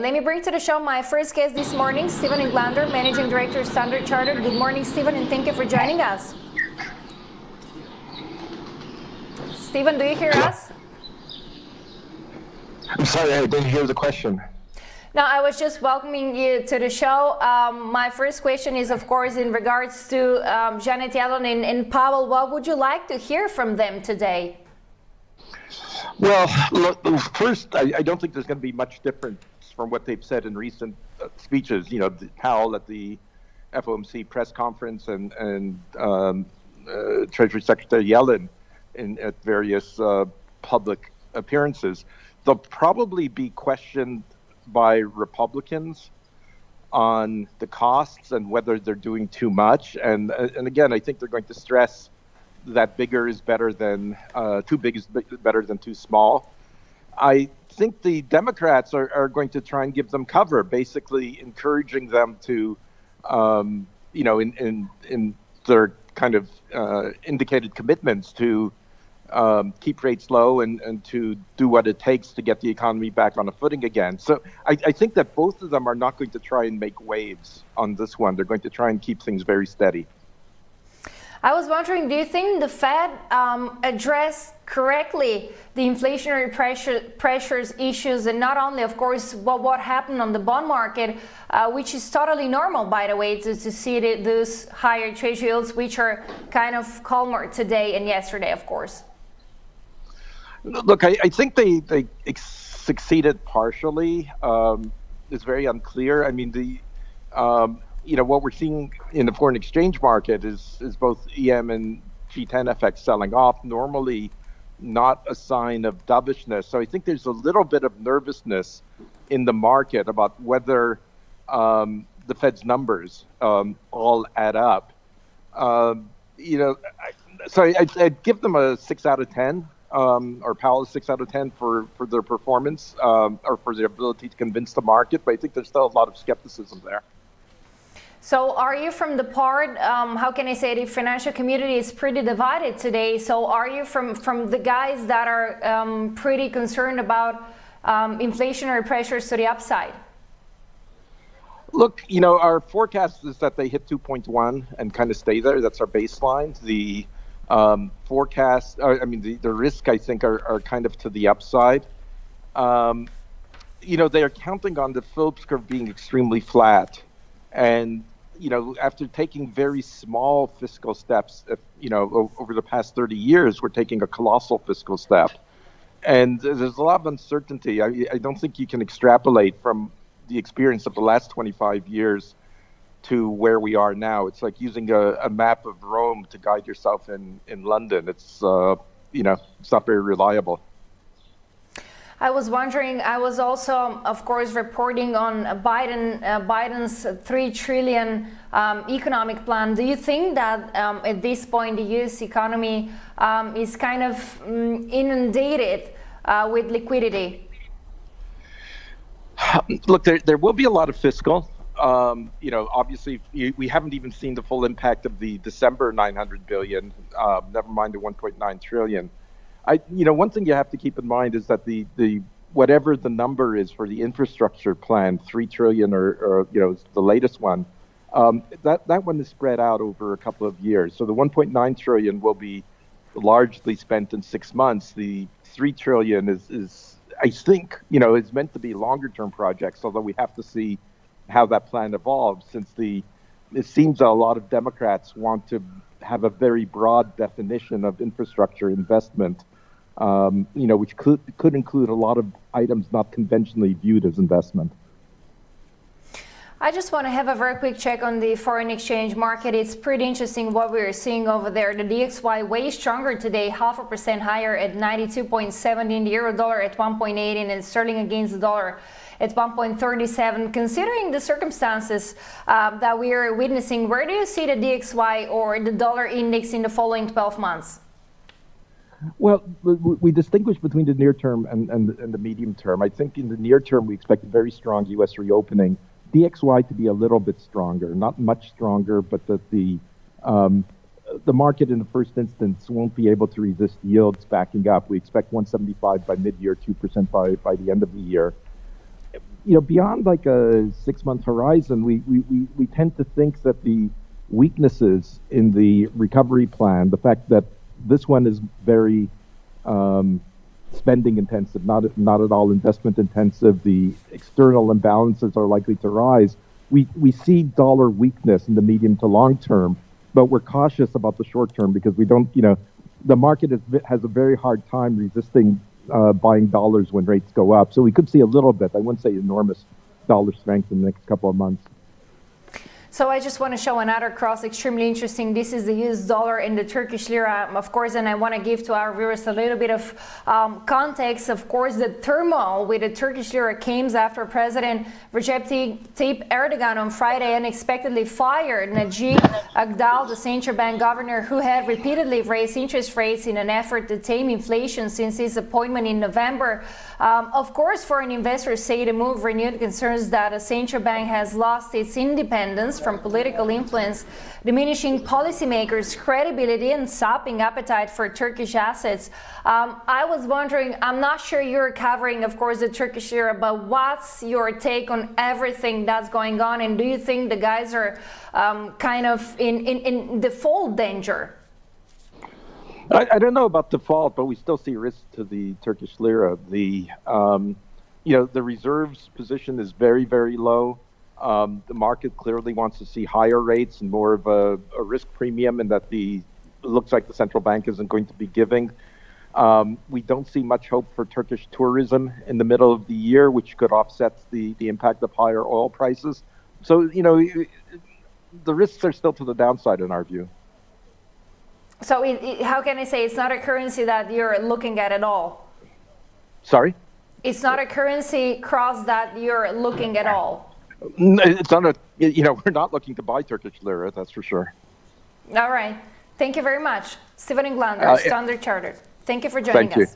Let me bring to the show my first guest this morning, Steven Englander, Managing Director, Standard Chartered. Good morning, Steven, and thank you for joining us. Steven, do you hear us? I'm sorry, I didn't hear the question. No, I was just welcoming you to the show. Um, my first question is, of course, in regards to um, Janet Yellen and, and Powell. What would you like to hear from them today? Well, look, first, I, I, don't think there's going to be much difference from what they've said in recent uh, speeches. You know, Powell at the FOMC press conference and, and um, uh, Treasury Secretary Yellen in, at various uh, public appearances. They'll probably be questioned by Republicans on the costs and whether they're doing too much. And and again, I think they're going to stress that bigger is better than uh, too big is better than too small. I think the Democrats are, are going to try and give them cover, basically encouraging them to, um, you know, in, in in their kind of uh, indicated commitments to um, keep rates low and, and to do what it takes to get the economy back on a footing again. So I, I, think that both of them are not going to try and make waves on this one. They're going to try and keep things very steady. I was wondering, do you think the Fed um, addressed correctly the inflationary pressure, pressures issues, and not only, of course, what, what happened on the bond market, uh, which is totally normal, by the way, to, to see the, those higher treasury yields, which are kind of calmer today and yesterday, of course. Look, I, I think they they succeeded partially. Um, it's very unclear. I mean, the um, you know what we're seeing in the foreign exchange market is is both EM and G10 FX selling off. Normally, not a sign of dovishness. So I think there's a little bit of nervousness in the market about whether um, the Fed's numbers um, all add up. Um, you know, I, so I, I'd give them a six out of ten um, or Powell is six out of ten for for their performance um, or for their ability to convince the market. But I think there's still a lot of skepticism there. So, are you from the part? Um, how can I say the financial community is pretty divided today? So, are you from from the guys that are um, pretty concerned about um, inflationary pressures to the upside? Look, you know, our forecast is that they hit 2.1 and kind of stay there. That's our baseline. The um, forecast, I mean, the, the risk, I think, are, are kind of to the upside. Um, you know, they are counting on the Phillips curve being extremely flat. And, you know, after taking very small fiscal steps, you know, over the past 30 years, we're taking a colossal fiscal step. And there's a lot of uncertainty. I, I don't think you can extrapolate from the experience of the last 25 years to where we are now. It's like using a, a map of Rome to guide yourself in, in London. It's, uh, you know, it's not very reliable. I was wondering. I was also, of course, reporting on Biden uh, Biden's three trillion um, economic plan. Do you think that um, at this point the U.S. economy um, is kind of mm, inundated uh, with liquidity? Look, there there will be a lot of fiscal um, you know, obviously we haven't even seen the full impact of the December 900 billion, uh, never mind the 1.9 trillion. I, you know, one thing you have to keep in mind is that the the whatever the number is for the infrastructure plan, three trillion or, or you know the latest one, um, that that one is spread out over a couple of years. So the 1.9 trillion will be largely spent in six months. The three trillion is is I think you know is meant to be longer term projects, although we have to see how that plan evolves, since the it seems a lot of Democrats want to have a very broad definition of infrastructure investment, um, you know, which could could include a lot of items not conventionally viewed as investment. I just want to have a very quick check on the foreign exchange market. It's pretty interesting what we're seeing over there. The DXY way stronger today, half a percent higher at 92.70 in the euro dollar at 1.8 and sterling against the dollar at 1.37. Considering the circumstances uh, that we are witnessing, where do you see the DXY or the dollar index in the following 12 months? Well, we distinguish between the near term and, and, and, the medium term. I think in the near term, we expect a very strong U.S. reopening. DXY to be a little bit stronger, not much stronger, but that the um, the market in the first instance won't be able to resist yields backing up. We expect 175 by mid-year, 2% by, by the end of the year you know, beyond like a six-month horizon, we, we, we, we tend to think that the weaknesses in the recovery plan, the fact that this one is very um, spending intensive, not not at all investment intensive. The external imbalances are likely to rise. We we see dollar weakness in the medium to long term, but we're cautious about the short term because we don't, you know, the market is, has a very hard time resisting uh, buying dollars when rates go up. So we could see a little bit. I wouldn't say enormous dollar strength in the next couple of months. So I just want to show another cross, extremely interesting. This is the US dollar and the Turkish lira, of course, and I want to give to our viewers a little bit of um, context. Of course, the turmoil with the Turkish lira came after President Recep Tayyip Erdogan on Friday unexpectedly fired Naci Agbal, the central bank governor, who had repeatedly raised interest rates in an effort to tame inflation since his appointment in November. Um, of course, foreign investors say the move renewed concerns that a central bank has lost its independence from political influence, diminishing policymakers' credibility and sapping appetite for Turkish assets. Um, I was wondering, I'm not sure you're covering, of course, the Turkish lira, but what's your take on everything that's going on? And do you think the guys are um, kind of in, in, in default danger? I, I, don't know about default, but we still see risk to the Turkish lira. The um, you know the reserves position is very very low. Um, the market clearly wants to see higher rates and more of a, a risk premium, and that the looks like the central bank isn't going to be giving. Um, we don't see much hope for Turkish tourism in the middle of the year, which could offset the, the impact of higher oil prices. So, you know, the risks are still to the downside in our view. So it, it, how can I say it's not a currency that you're looking at at all? Sorry? It's not a currency cross that you're looking at all. It's not a, you know, we're not looking to buy Turkish lira, that's for sure. All right. Thank you very much. Steven Englander, uh, Standard Chartered. Thank you for joining us. You.